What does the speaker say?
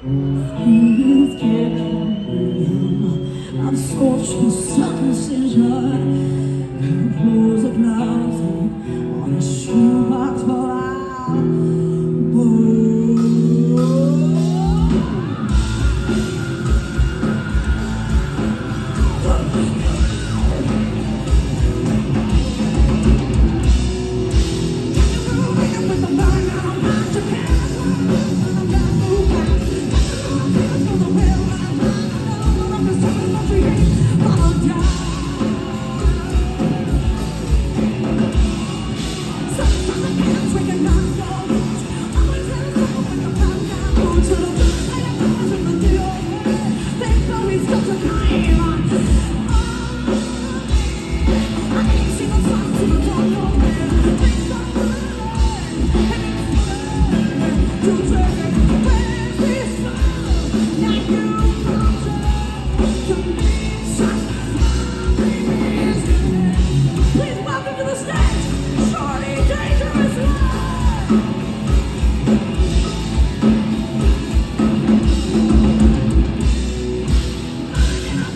Him I'm such a circumcision